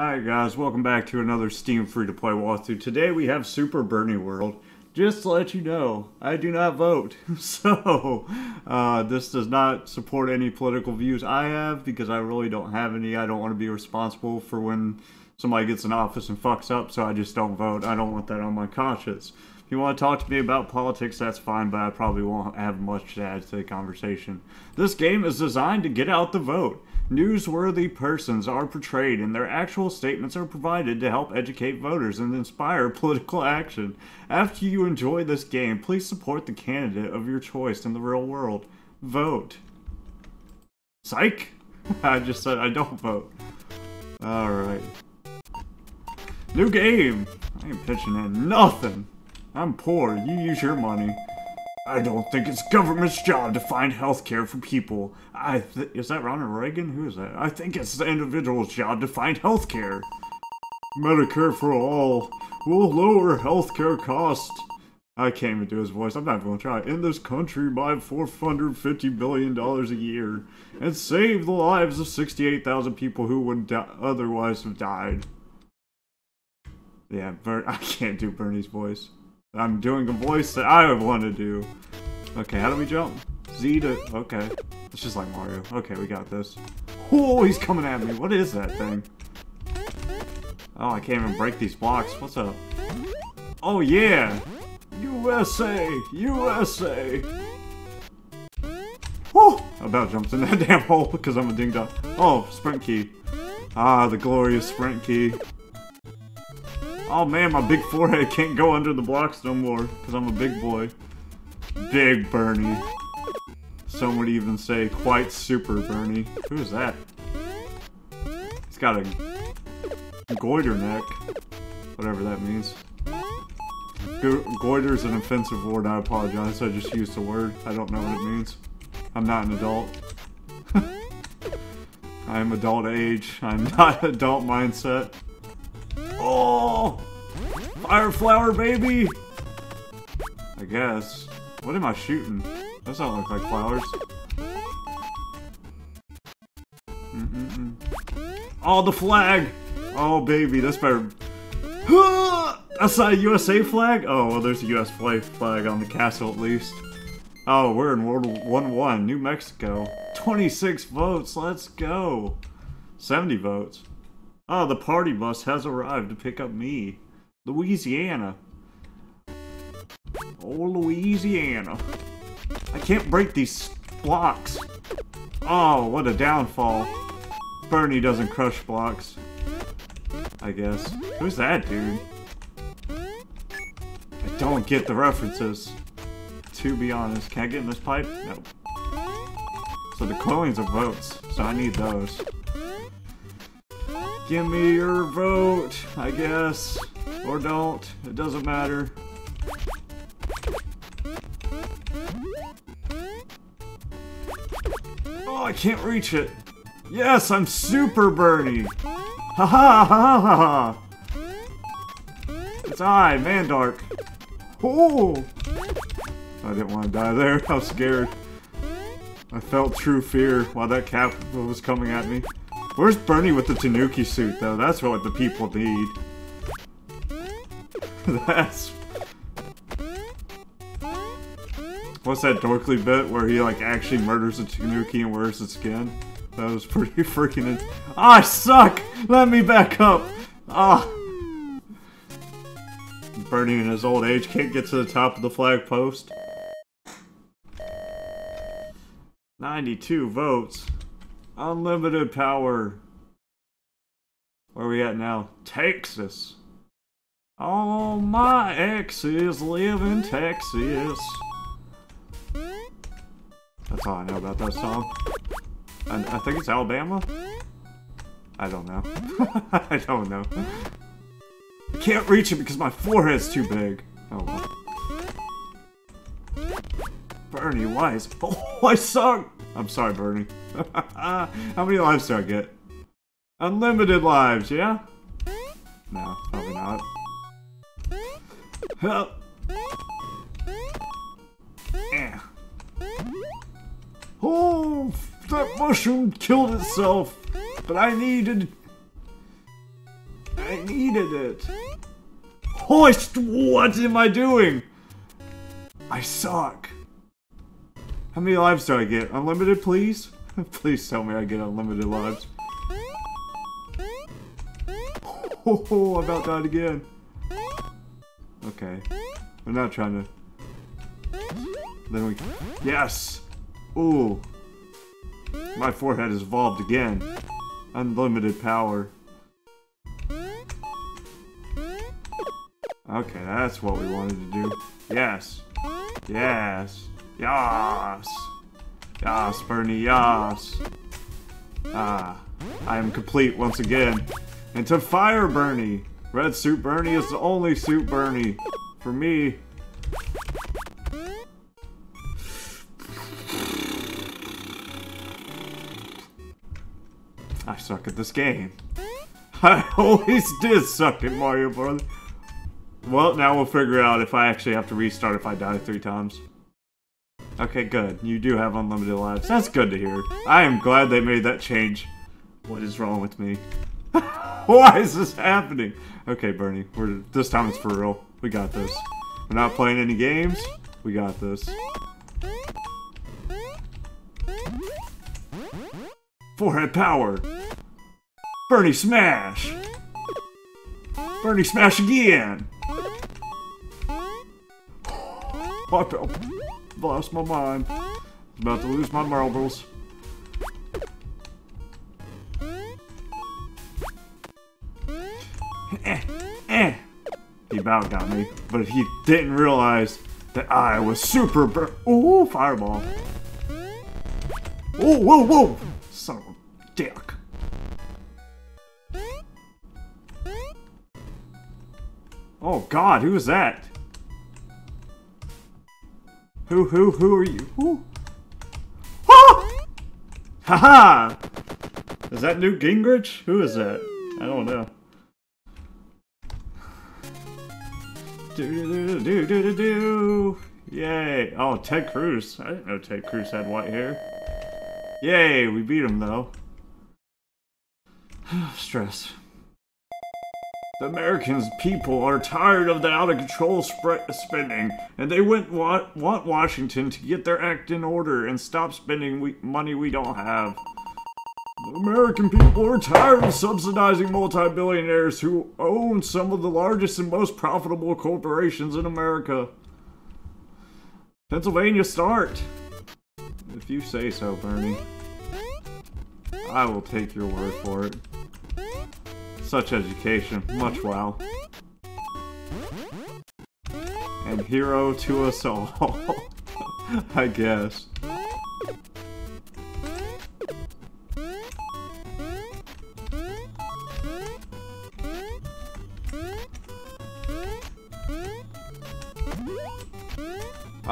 Alright guys, welcome back to another Steam free-to-play walkthrough. Today we have Super Bernie World. Just to let you know, I do not vote. So, uh, this does not support any political views I have because I really don't have any. I don't want to be responsible for when somebody gets in office and fucks up, so I just don't vote. I don't want that on my conscience. If you want to talk to me about politics, that's fine, but I probably won't have much to add to the conversation. This game is designed to get out the vote. Newsworthy persons are portrayed and their actual statements are provided to help educate voters and inspire political action. After you enjoy this game, please support the candidate of your choice in the real world. Vote. Psych! I just said I don't vote. Alright. New game! I ain't pitching in nothing. I'm poor. You use your money. I don't think it's government's job to find health care for people. I is that Ronald Reagan? Who is that? I think it's the individual's job to find health care. Medicare for all will lower health care costs. I can't even do his voice. I'm not gonna try. In this country by 450 billion dollars a year, and save the lives of 68,000 people who would otherwise have died. Yeah, I can't do Bernie's voice. I'm doing a voice that I would want to do. Okay, how do we jump? Z to... Okay. It's just like Mario. Okay, we got this. Oh, he's coming at me. What is that thing? Oh, I can't even break these blocks. What's up? Oh, yeah! USA! USA! Whew! About jumped in that damn hole because I'm a ding dong. Oh, sprint key. Ah, the glorious sprint key. Oh man, my big forehead can't go under the blocks no more, because I'm a big boy. Big Bernie. Some would even say quite super Bernie. Who is that? He's got a goiter neck. Whatever that means. Goiter is an offensive word, I apologize. I just used the word. I don't know what it means. I'm not an adult. I'm adult age. I'm not adult mindset. Oh! Fire flower, baby! I guess. What am I shooting? Those don't look like flowers. Mm -mm -mm. Oh, the flag! Oh, baby, that's better. That's not a USA flag? Oh, well, there's a US flag on the castle at least. Oh, we're in World War 1, New Mexico. 26 votes, let's go! 70 votes. Oh, the party bus has arrived to pick up me. Louisiana. Oh, Louisiana. I can't break these blocks. Oh, what a downfall. Bernie doesn't crush blocks. I guess. Who's that dude? I don't get the references. To be honest. Can I get in this pipe? No. So the coins are votes, so I need those. Give me your vote, I guess. Or don't. It doesn't matter. Oh, I can't reach it. Yes, I'm Super Bernie. Ha ha ha ha ha. It's I, Mandark. Oh! I didn't want to die there. I was scared. I felt true fear while that cap was coming at me. Where's Bernie with the Tanuki suit, though? That's what the people need. That's... What's that dorkly bit where he, like, actually murders a Tanuki and wears its skin? That was pretty freaking... Ah, I suck! Let me back up! Ah! Bernie in his old age can't get to the top of the flag post. 92 votes. Unlimited power. Where are we at now? Texas. All my exes live in Texas. That's all I know about that song. And I think it's Alabama? I don't know. I don't know. I can't reach it because my forehead's too big. Oh Bernie, why is- Oh, I suck! I'm sorry, Bernie. How many lives do I get? Unlimited lives, yeah? No, probably not. Help! Yeah. Oh, that mushroom killed itself, but I needed... I needed it. Hoist! What am I doing? I suck. How many lives do I get? Unlimited, please? please tell me I get unlimited lives. Oh, I about died again. Okay. I'm not trying to... Then we... Yes! Ooh. My forehead has evolved again. Unlimited power. Okay, that's what we wanted to do. Yes. Yes. Yes. Yes, Bernie, yas! Ah, I am complete once again. And to Fire Bernie. Red Suit Bernie is the only Suit Bernie. For me. I suck at this game. I always did suck at Mario Bros. Well, now we'll figure out if I actually have to restart if I die three times. Okay, good. You do have unlimited lives. That's good to hear. I am glad they made that change. What is wrong with me? Why is this happening? Okay, Bernie. We're this time it's for real. We got this. We're not playing any games. We got this. Forehead power. Bernie smash. Bernie smash again. I lost my mind. About to lose my marbles. Eh, eh. He about got me, but he didn't realize that I was super bur- Ooh, fireball. Oh, whoa, whoa! Son of a dick. Oh god, who is that? Who, who, who are you? Who? Ah! Haha! -ha! Is that Newt Gingrich? Who is that? I don't know. Do do do do do do do. Yay! Oh, Ted Cruz. I didn't know Ted Cruz had white hair. Yay! We beat him though. Stress. The Americans people are tired of the out-of-control spending, and they went wa want Washington to get their act in order and stop spending we money we don't have. The American people are tired of subsidizing multi-billionaires who own some of the largest and most profitable corporations in America. Pennsylvania start. If you say so, Bernie. I will take your word for it. Such education, much wow. And hero to us all, I guess.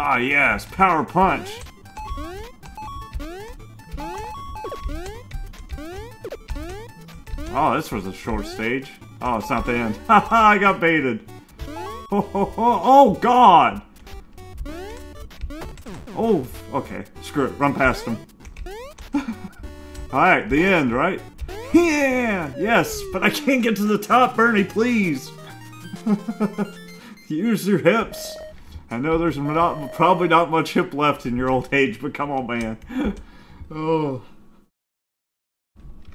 Ah yes, power punch! Oh, this was a short stage. Oh, it's not the end. Haha, I got baited. Oh, oh, oh, oh, God! Oh, okay. Screw it. Run past him. Alright, the end, right? Yeah! Yes, but I can't get to the top, Bernie, please! Use your hips. I know there's not, probably not much hip left in your old age, but come on, man. oh.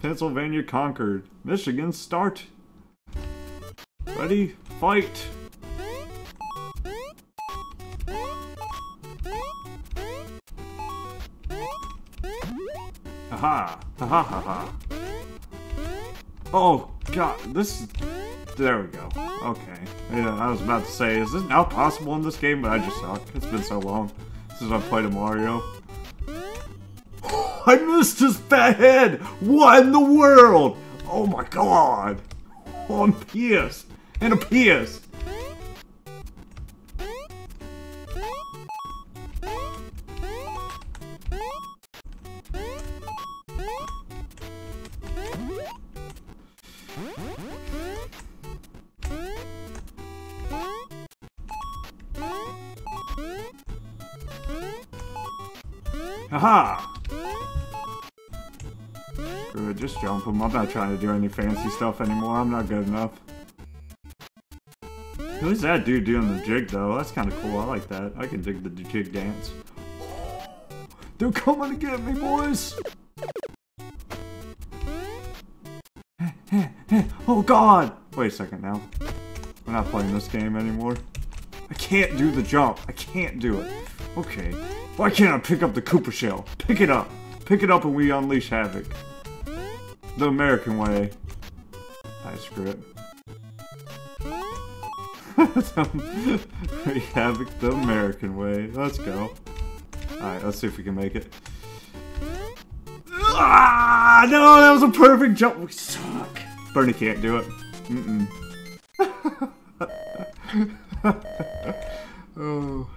Pennsylvania conquered. Michigan start. Ready? Fight! Haha! Ha ha ha ha! Oh god, this is... There we go. Okay. Yeah, I was about to say, is this now possible in this game? But I just suck. It's been so long since I've played a Mario. I missed his fat head! What in the world? Oh my god! Oh, I'm. And a pissed. Haha! Just jump him. I'm not trying to do any fancy stuff anymore. I'm not good enough. Who's that dude doing the jig, though? That's kind of cool. I like that. I can dig the jig dance. They're coming to get me, boys! oh, God! Wait a second now. We're not playing this game anymore. I can't do the jump. I can't do it. Okay. Why can't I pick up the Koopa shell? Pick it up. Pick it up and we unleash havoc. The American way. I screw it. we havoc the American way. Let's go. Alright, let's see if we can make it. Ah, no, that was a perfect jump. We suck. Bernie can't do it. Mm-mm. oh.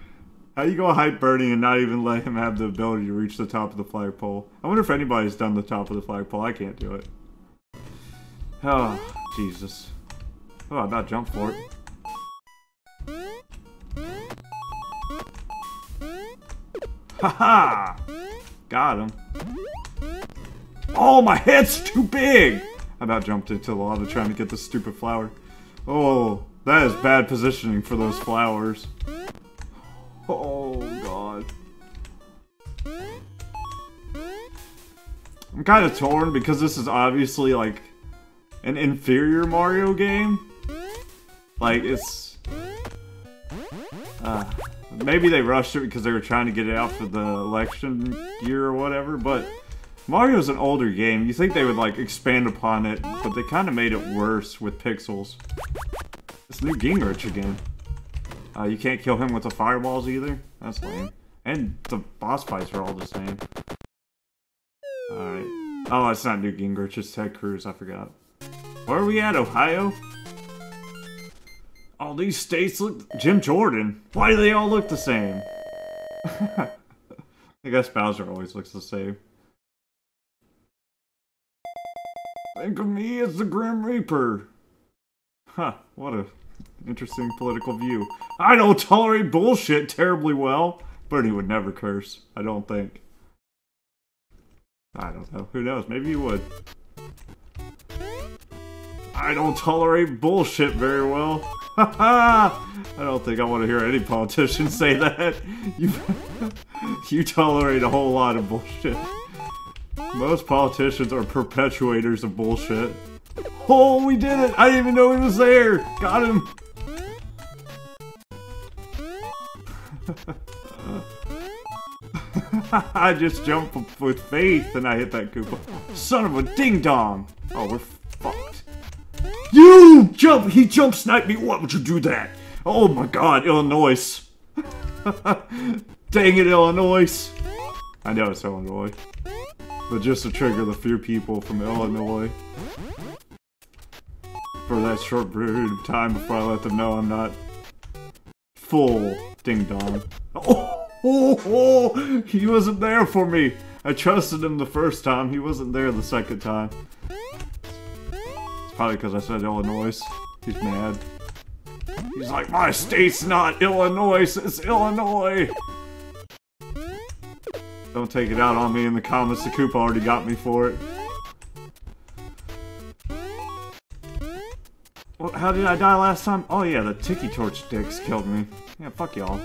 How you go hype Bernie and not even let him have the ability to reach the top of the flagpole? I wonder if anybody's done the top of the flagpole. I can't do it. Oh, Jesus. Oh, I about jumped for it. Haha! Got him. Oh, my head's too big! I about jumped into the lava trying to get the stupid flower. Oh, that is bad positioning for those flowers. Kind of torn because this is obviously, like, an inferior Mario game. Like, it's... Uh, maybe they rushed it because they were trying to get it out for the election year or whatever, but Mario's an older game. You think they would, like, expand upon it, but they kind of made it worse with pixels. It's Newt Gingrich again. Uh, you can't kill him with the fireballs either? That's lame. And the boss fights are all the same. Alright. Oh, it's not Newt Gingrich, it's Ted Cruz, I forgot. Where are we at, Ohio? All these states look... Jim Jordan? Why do they all look the same? I guess Bowser always looks the same. Think of me as the Grim Reaper. Huh, what a interesting political view. I don't tolerate bullshit terribly well. Bernie would never curse, I don't think. I don't know. Who knows? Maybe you would. I don't tolerate bullshit very well. I don't think I want to hear any politician say that. You, you tolerate a whole lot of bullshit. Most politicians are perpetuators of bullshit. Oh, we did it! I didn't even know he was there! Got him! I just jumped with faith and I hit that Koopa. Son of a ding dong! Oh, we're fucked. You jump! He jump sniped me! What would you do that? Oh my god, Illinois. Dang it, Illinois. I know it's Illinois. But just to trigger the few people from Illinois. For that short period of time before I let them know I'm not full ding dong. Oh, oh, oh, he wasn't there for me. I trusted him the first time. He wasn't there the second time. It's probably because I said Illinois. He's mad. He's like, my state's not Illinois, it's Illinois. Don't take it out on me in the comments. The Koopa already got me for it. Well, how did I die last time? Oh yeah, the Tiki Torch dicks killed me. Yeah, fuck y'all.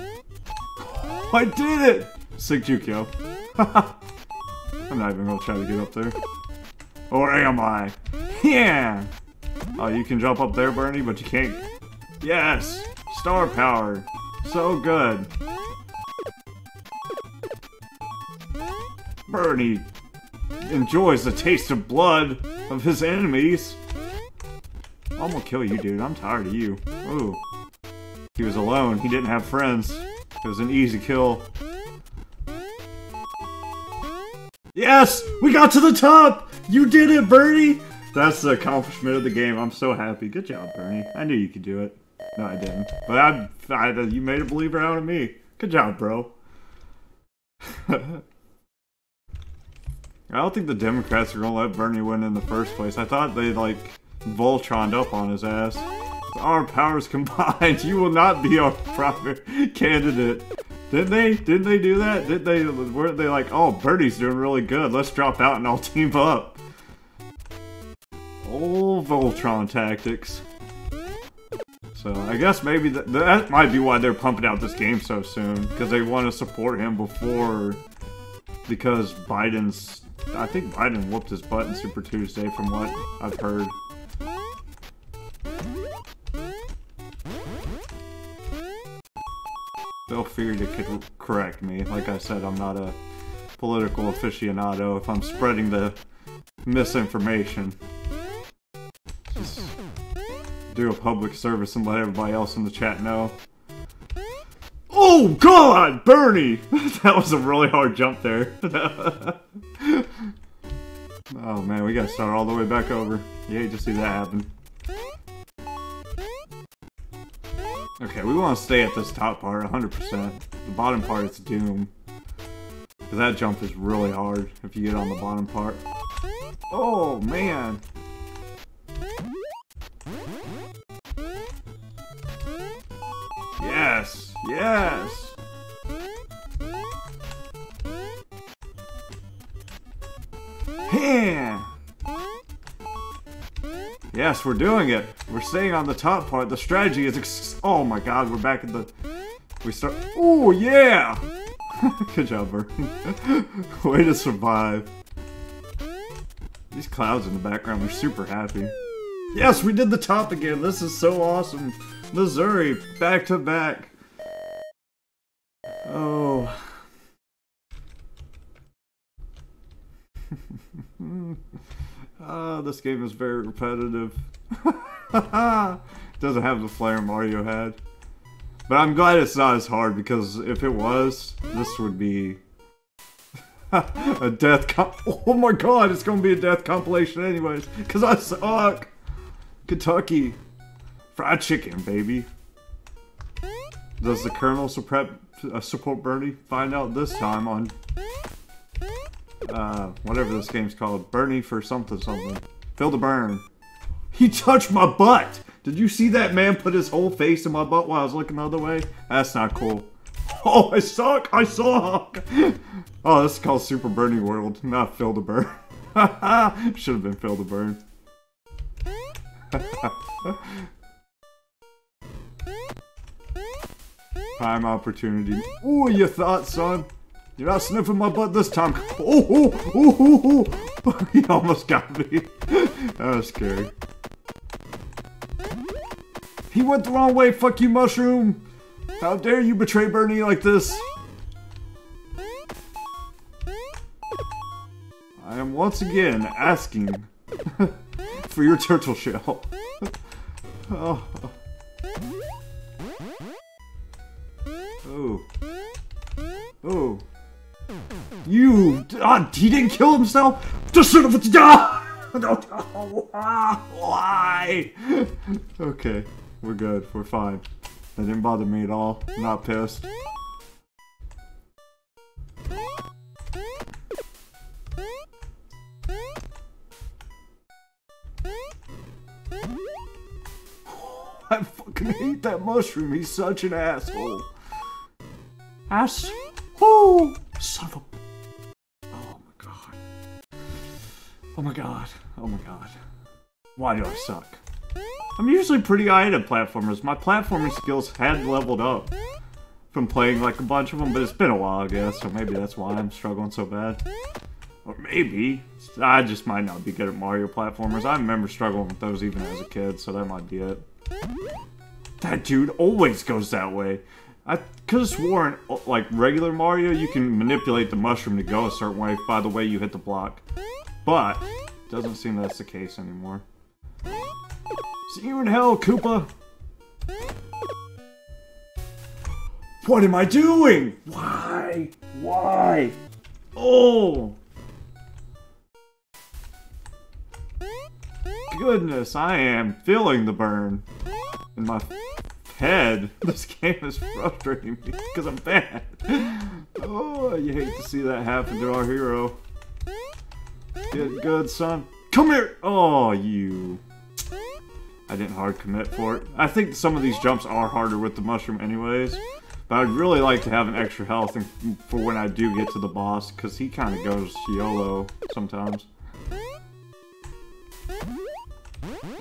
I did it! Sig Jukyo. I'm not even gonna try to get up there. Or am I? Yeah! Oh, you can jump up there, Bernie, but you can't... Yes! Star power! So good! Bernie enjoys the taste of blood of his enemies. I'm gonna kill you, dude. I'm tired of you. Ooh. He was alone. He didn't have friends. It was an easy kill. Yes! We got to the top! You did it, Bernie! That's the accomplishment of the game. I'm so happy. Good job, Bernie. I knew you could do it. No, I didn't. But I, I you made a believer out of me. Good job, bro. I don't think the Democrats are gonna let Bernie win in the first place. I thought they like Voltroned up on his ass. Our powers combined, you will not be our proper candidate. Didn't they? Didn't they do that? Did they? Weren't they like, oh, Bernie's doing really good. Let's drop out and I'll team up. Old Voltron tactics. So I guess maybe th that might be why they're pumping out this game so soon. Because they want to support him before... Because Biden's... I think Biden whooped his butt in Super Tuesday from what I've heard. Feel free to correct me. Like I said, I'm not a political aficionado if I'm spreading the misinformation. Just do a public service and let everybody else in the chat know. Oh god, Bernie! that was a really hard jump there. oh man, we gotta start all the way back over. You hate to see that happen. Okay, we want to stay at this top part 100%. The bottom part is doom. Because that jump is really hard if you get on the bottom part. Oh, man! Yes! Yes! Yes, we're doing it. We're staying on the top part. The strategy is Oh my god, we're back at the... We start... Oh, yeah! Good job. Way to survive. These clouds in the background are super happy. Yes, we did the top again. This is so awesome. Missouri, back to back. Oh. Oh, this game is very repetitive. Doesn't have the flair Mario had. But I'm glad it's not as hard because if it was, this would be a death comp- Oh my god, it's gonna be a death compilation anyways. Cause I suck! Kentucky. Fried chicken, baby. Does the Colonel support, uh, support Bernie? Find out this time on uh, whatever this game's called. Bernie for something something. Feel the Bern. He touched my butt! Did you see that man put his whole face in my butt while I was looking the other way? That's not cool. Oh, I suck! I suck! Oh, this is called Super Bernie World, not Feel the Bern. Should have been Feel the Bern. Prime opportunity. Ooh, you thought, son? You're not sniffing my butt this time. Oh, oh, oh, oh, oh. he almost got me. That was scary. He went the wrong way, fuck you, mushroom. How dare you betray Bernie like this? I am once again asking for your turtle shell. oh. Oh. Oh. You! Ah, he didn't kill himself? The son of a... Ah! Why? Okay, we're good. We're fine. That didn't bother me at all. I'm not pissed. I fucking hate that mushroom. He's such an asshole. Ass. Oh, son of a Oh my god. Oh my god. Why do I suck? I'm usually pretty high at platformers. My platforming skills had leveled up from playing like a bunch of them, but it's been a while, I guess, so maybe that's why I'm struggling so bad. Or maybe. I just might not be good at Mario platformers. I remember struggling with those even as a kid, so that might be it. That dude always goes that way. I could have sworn, like, regular Mario, you can manipulate the mushroom to go a certain way by the way you hit the block. But, doesn't seem that's the case anymore. See you in hell, Koopa! What am I doing? Why? Why? Oh! Goodness, I am feeling the burn in my head. This game is frustrating me because I'm bad. Oh, you hate to see that happen to our hero. Get good, son. Come here! Oh, you. I didn't hard commit for it. I think some of these jumps are harder with the mushroom anyways. But I'd really like to have an extra health for when I do get to the boss, because he kind of goes YOLO sometimes.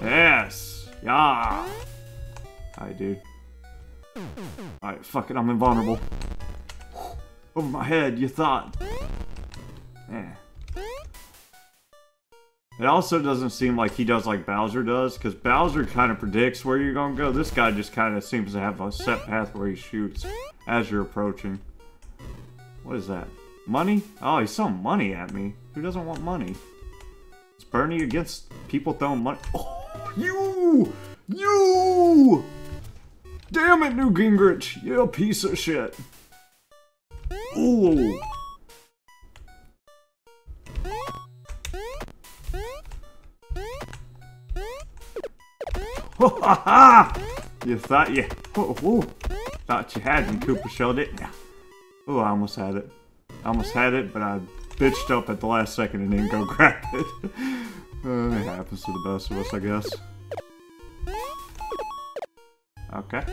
Yes! Yeah. Alright, dude. Alright, fuck it, I'm invulnerable. Over my head, you thought. Yeah. It also doesn't seem like he does like Bowser does, because Bowser kind of predicts where you're going to go. This guy just kind of seems to have a set path where he shoots as you're approaching. What is that? Money? Oh, he's throwing money at me. Who doesn't want money? It's Bernie against people throwing money. Oh, you! You! Damn it, Newt Gingrich! You piece of shit. Ooh. you thought you oh, oh, thought you had me, Koopa Shell, didn't you? Oh, I almost had it. I almost had it, but I bitched up at the last second and didn't go grab it. uh, it happens to the best of us, I guess. Okay.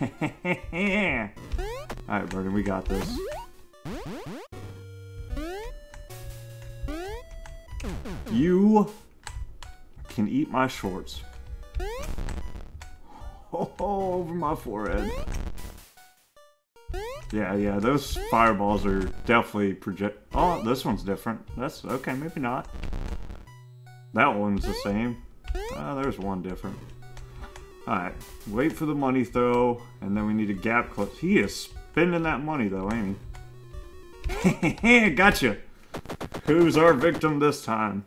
Alright, Burden, we got this. You can eat my shorts. Oh, over my forehead. Yeah, yeah, those fireballs are definitely project- Oh, this one's different. That's- okay, maybe not. That one's the same. Uh, there's one different. Alright, wait for the money throw, and then we need a gap close. He is spending that money though, ain't he? gotcha! Who's our victim this time?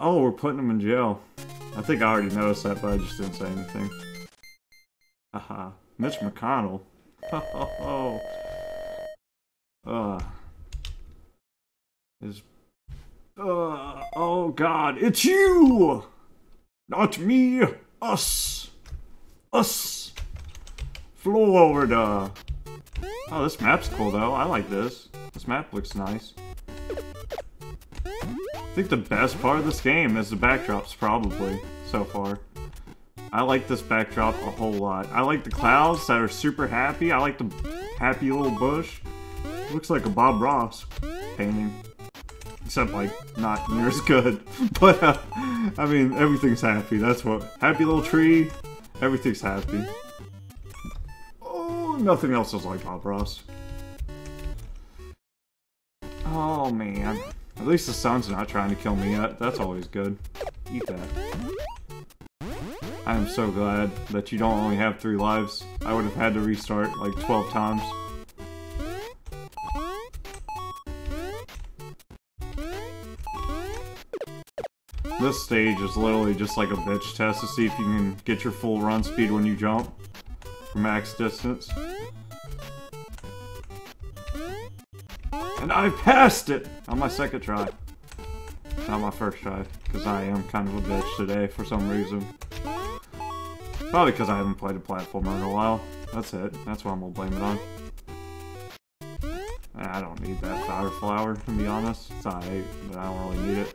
Oh, we're putting him in jail. I think I already noticed that, but I just didn't say anything. Haha. Mitch McConnell. Oh, uh. Is. Uh, oh god, it's you! Not me! Us! Us! Florida! Oh, this map's cool though. I like this. This map looks nice. I think the best part of this game is the backdrops, probably, so far. I like this backdrop a whole lot. I like the clouds that are super happy. I like the happy little bush. looks like a Bob Ross painting. Except, like, not near as good. But, uh, I mean, everything's happy. That's what... Happy little tree. Everything's happy. Oh, nothing else is like Bob Ross. Oh, man. At least the sun's not trying to kill me yet. That's always good. Eat that. I am so glad that you don't only have three lives. I would have had to restart like 12 times. This stage is literally just like a bitch test to see if you can get your full run speed when you jump for max distance. And I passed it on my second try. Not my first try, because I am kind of a bitch today for some reason. Probably because I haven't played a platformer in a while. That's it. That's what I'm gonna blame it on. I don't need that fire flower, to be honest. It's alright, but I don't really need it.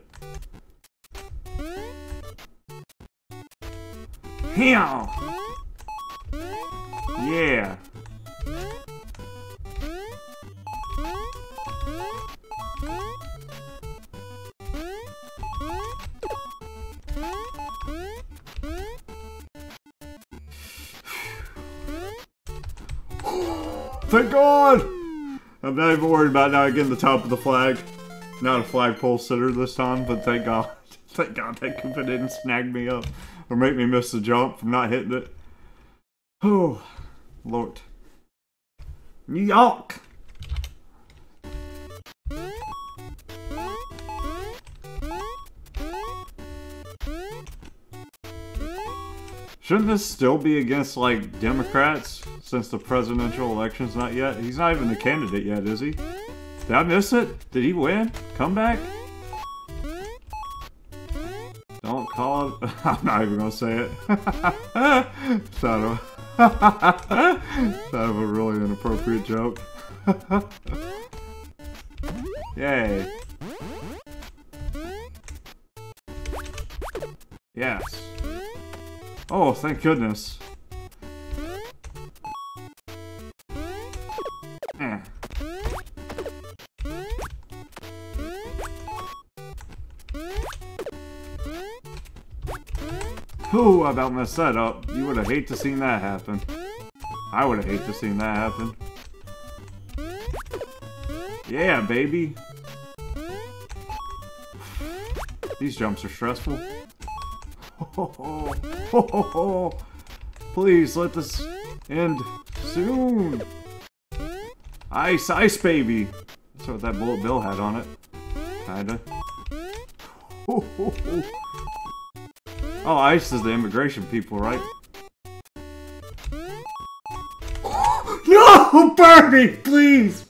Hell! Yeah! I'm not even worried about now getting the top of the flag. Not a flagpole sitter this time, but thank God. Thank God that Koopa didn't snag me up or make me miss the jump from not hitting it. Oh, Lord. New York! Shouldn't this still be against, like, Democrats, since the presidential election's not yet? He's not even the candidate yet, is he? Did I miss it? Did he win? Come back? Don't call it. I'm not even gonna say it. sound of, sound of a really inappropriate joke. Yay. Yes. Oh, thank goodness. Eh. Ooh, I about messed that up. You would have hate to seen that happen. I would have hate to seen that happen. Yeah, baby. These jumps are stressful. Please let this end soon. Ice, ice baby. That's what that bullet bill had on it. Kinda. Oh, ICE is the immigration people, right? no, Bernie, please!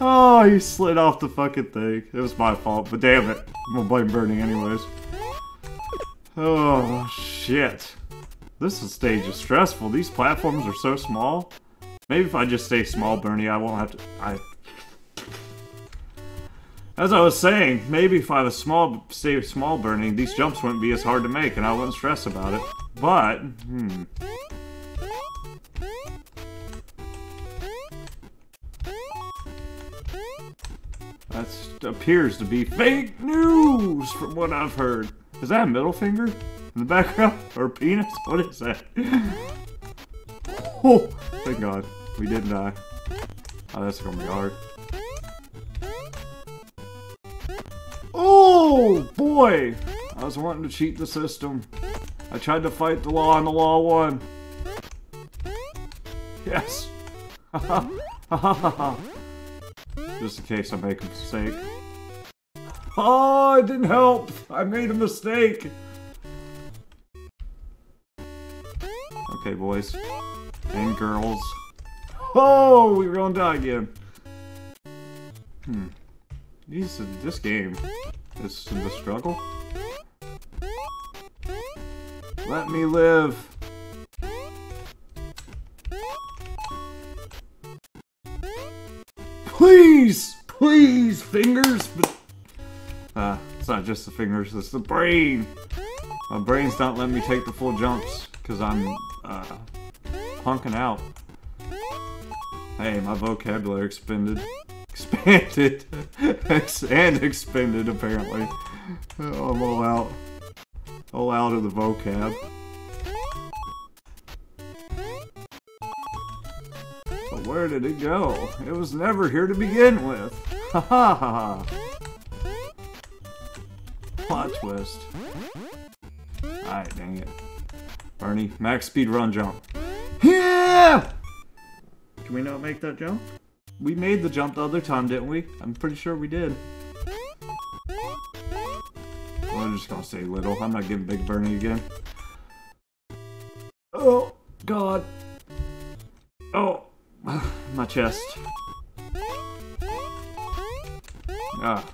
Oh, he slid off the fucking thing. It was my fault, but damn it. I'm gonna blame Bernie anyways. Oh, shit. This stage is stressful. These platforms are so small. Maybe if I just stay small, Bernie, I won't have to... I as I was saying, maybe if I was small, stay small Bernie, these jumps wouldn't be as hard to make and I wouldn't stress about it. But, hmm. That appears to be fake news from what I've heard. Is that a middle finger in the background? Or a penis? What is that? oh, thank God. We didn't die. Oh, that's gonna be hard. Oh, boy! I was wanting to cheat the system. I tried to fight the law and the law won. Yes! Just in case I make a mistake. Oh, it didn't help! I made a mistake! Okay, boys. And girls. Oh, we're gonna die again. Hmm. These, this game is the struggle. Let me live. Please! Please, fingers! Uh, it's not just the fingers, it's the brain! My brain's not letting me take the full jumps, because I'm, uh, punking out. Hey, my vocabulary expanded expanded and expended apparently. Oh, I'm all out. All out of the vocab. But where did it go? It was never here to begin with. Ha Ha ha ha. Plot twist. Alright, dang it. Bernie, max speed run jump. Yeah! Can we not make that jump? We made the jump the other time, didn't we? I'm pretty sure we did. Well, I'm just gonna say little. I'm not getting Big Bernie again. Oh, God. Oh, my chest. Ah.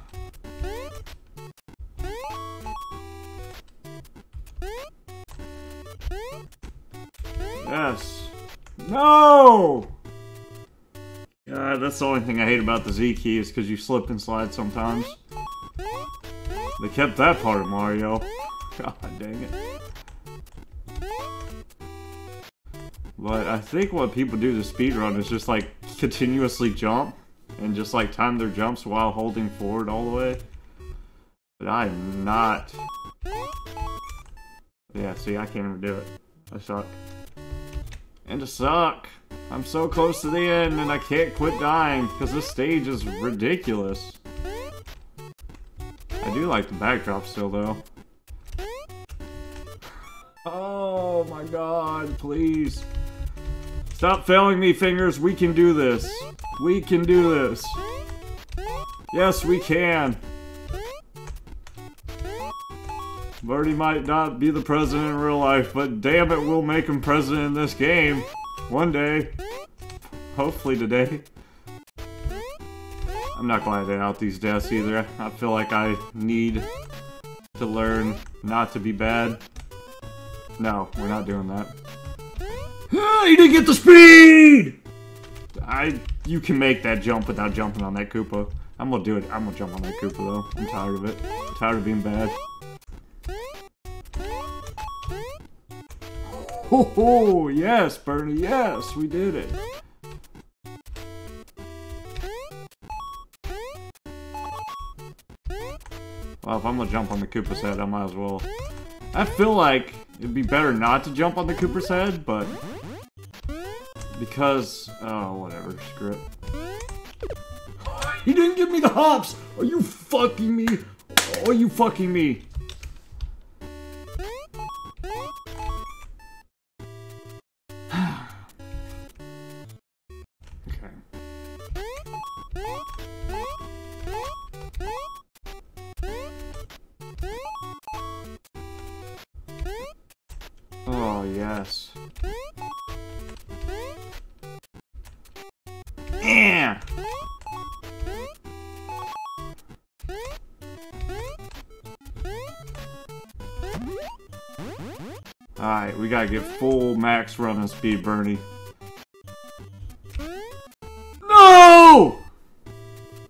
Yes. No! God, that's the only thing I hate about the Z key is because you slip and slide sometimes. They kept that part of Mario. God dang it. But I think what people do to speedrun is just like continuously jump and just like time their jumps while holding forward all the way. But I am not. Yeah, see, I can't even do it. I suck. And to suck. I'm so close to the end and I can't quit dying because this stage is ridiculous. I do like the backdrop still though. Oh my god, please. Stop failing me, fingers. We can do this. We can do this. Yes, we can. Marty might not be the president in real life, but damn it, we'll make him president in this game. One day. Hopefully today. I'm not gliding out these deaths either. I feel like I need to learn not to be bad. No, we're not doing that. Ah, you didn't get the speed! I, you can make that jump without jumping on that Koopa. I'm gonna do it. I'm gonna jump on that Koopa though. I'm tired of it. I'm tired of being bad. Ho ho! Yes, Bernie, yes, we did it. Well, if I'm gonna jump on the Koopa's head, I might as well. I feel like it'd be better not to jump on the Koopa's head, but because oh whatever, screw it. He didn't give me the hops! Are you fucking me? Are you fucking me? Full max running speed, Bernie. No!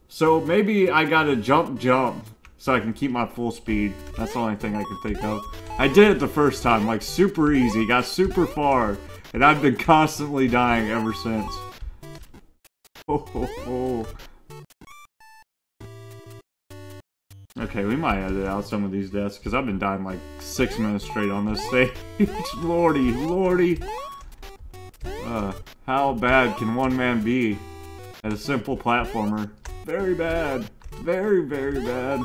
So maybe I gotta jump jump so I can keep my full speed. That's the only thing I can think of. I did it the first time, like super easy, got super far, and I've been constantly dying ever since. Oh, ho, ho. Okay, we might edit out some of these deaths, because I've been dying like six minutes straight on this stage. lordy, lordy. Uh, how bad can one man be at a simple platformer? Very bad. Very, very bad.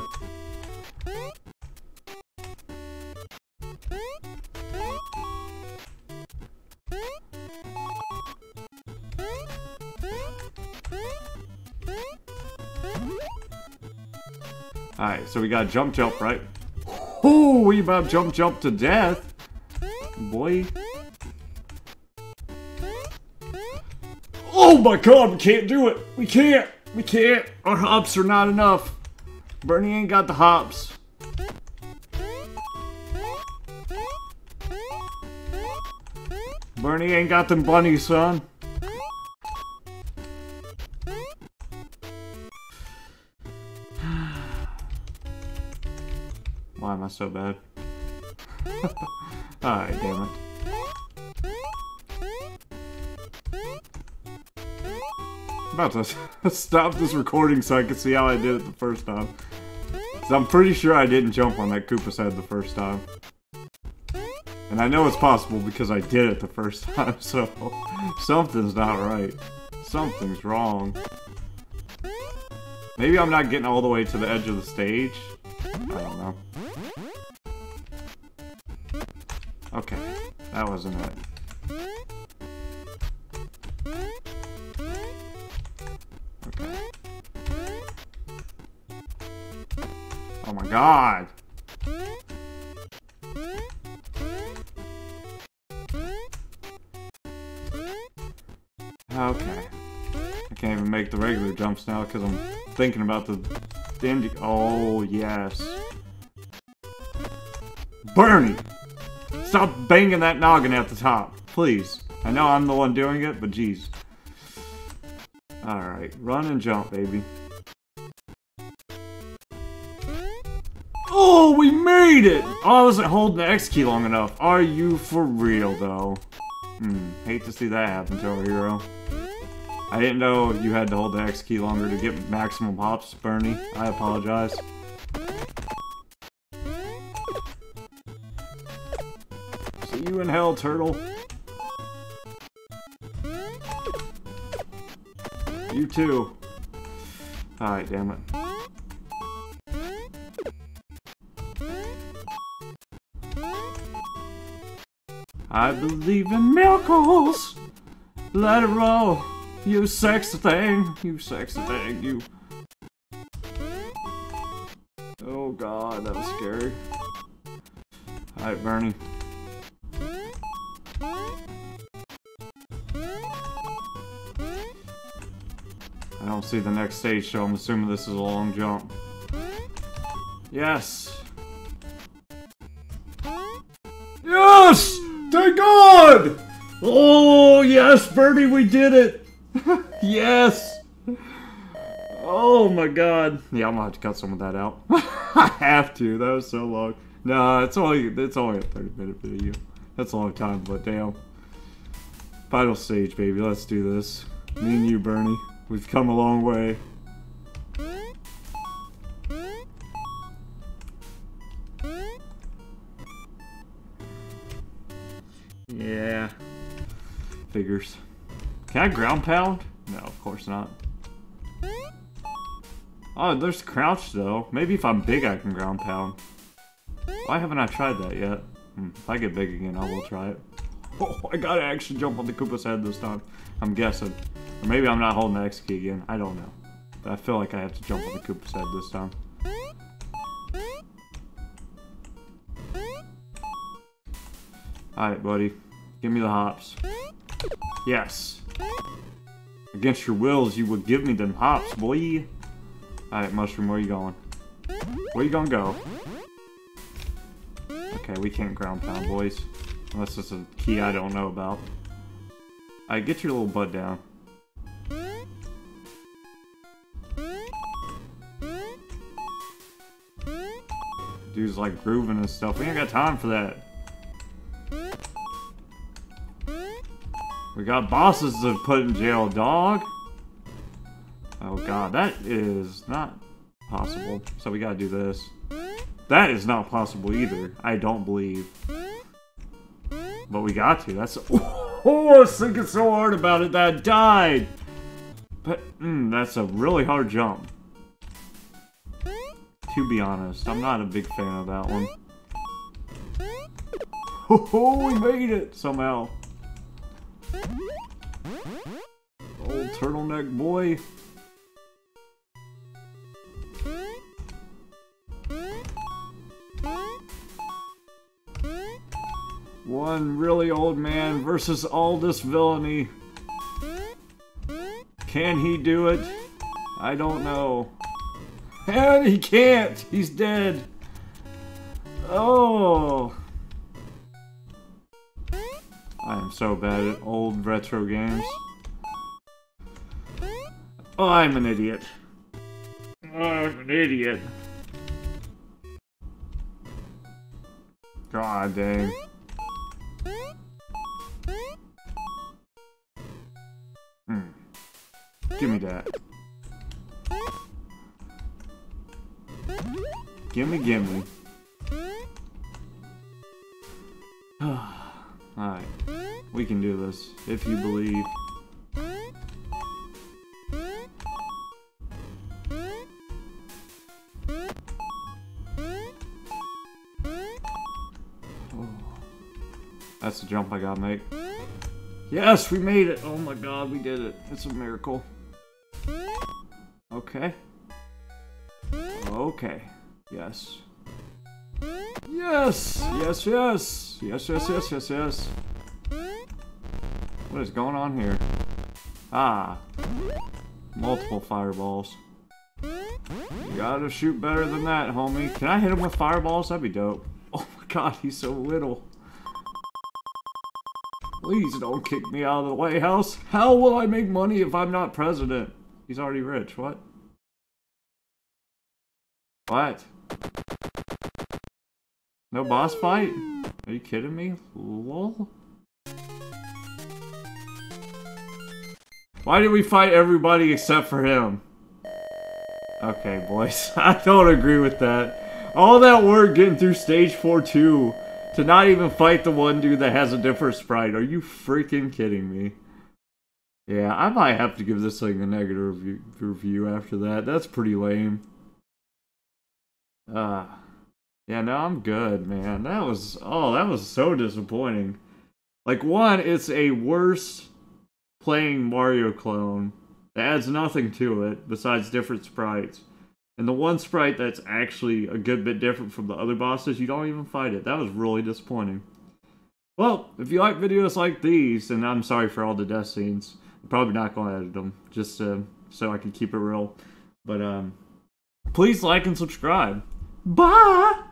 Alright, so we got jump jump, right? Oh, we about jump jump to death. Boy. Oh my god, we can't do it! We can't! We can't! Our hops are not enough! Bernie ain't got the hops. Bernie ain't got them bunnies, son. I so bad? Alright, damn it. About to stop this recording so I can see how I did it the first time. I'm pretty sure I didn't jump on that Koopa's head the first time. And I know it's possible because I did it the first time, so something's not right. Something's wrong. Maybe I'm not getting all the way to the edge of the stage. I don't know. Okay, that wasn't it. Okay. Oh my god! Okay. I can't even make the regular jumps now because I'm thinking about the the Oh, yes. Bernie! Stop banging that noggin at the top, please. I know I'm the one doing it, but jeez. Alright, run and jump, baby. Oh, we made it! Oh, I wasn't holding the X key long enough. Are you for real, though? Hmm, hate to see that happen to our hero. I didn't know you had to hold the X key longer to get maximum hops, Bernie. I apologize. You in hell, turtle. You too. Alright, damn it. I believe in miracles. Let it roll. You sexy thing. You sexy thing. You. Oh god, that was scary. Alright, Bernie. I don't see the next stage, so I'm assuming this is a long jump. Yes! Yes! Thank God! Oh, yes, Bernie, we did it! yes! Oh my god. Yeah, I'm gonna have to cut some of that out. I have to. That was so long. No, it's only it's only a 30 minute video. That's a long time, but damn. Final stage, baby. Let's do this. Me and you, Bernie. We've come a long way. Yeah. Figures. Can I ground pound? No, of course not. Oh, there's crouch though. Maybe if I'm big I can ground pound. Why haven't I tried that yet? If I get big again, I will try it. Oh, I gotta actually jump on the Koopa's head this time. I'm guessing. Or maybe I'm not holding the X key again. I don't know. But I feel like I have to jump on the Koopa's head this time. Alright, buddy. Give me the hops. Yes. Against your wills, you would give me them hops, boy. Alright, Mushroom, where you going? Where you gonna go? Okay, we can't ground pound, boys. Unless it's a key I don't know about. Alright, get your little butt down. Dude's like grooving and stuff. We ain't got time for that. We got bosses to put in jail, dog. Oh god, that is not possible. So we gotta do this. That is not possible either. I don't believe. But we got to. That's... Oh, I was thinking so hard about it that I died! But, mm, that's a really hard jump. To be honest, I'm not a big fan of that one. Oh, we made it somehow. Old turtleneck boy. One really old man versus all this villainy. Can he do it? I don't know. And he can't! He's dead! Oh! I am so bad at old retro games. Oh, I'm an idiot. I'm an idiot. God dang. That. Gimme, gimme. Alright. We can do this, if you believe. That's the jump I gotta make. Yes, we made it! Oh my god, we did it. It's a miracle. Okay. Okay. Yes. Yes! Yes, yes! Yes, yes, yes, yes, yes. What is going on here? Ah. Multiple fireballs. You gotta shoot better than that, homie. Can I hit him with fireballs? That'd be dope. Oh my god, he's so little. Please don't kick me out of the White House. How will I make money if I'm not president? He's already rich. What? What? No boss fight? Are you kidding me? Lol? Why did we fight everybody except for him? Okay, boys. I don't agree with that. All that work getting through stage 4 too to not even fight the one dude that has a different sprite. Are you freaking kidding me? Yeah, I might have to give this thing a negative review after that. That's pretty lame. Uh, yeah, no, I'm good, man. That was, oh, that was so disappointing. Like, one, it's a worse playing Mario clone that adds nothing to it besides different sprites. And the one sprite that's actually a good bit different from the other bosses, you don't even fight it. That was really disappointing. Well, if you like videos like these, and I'm sorry for all the death scenes, I'm probably not going to edit them, just uh, so I can keep it real. But um, please like and subscribe. Bye!